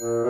Mm-hmm.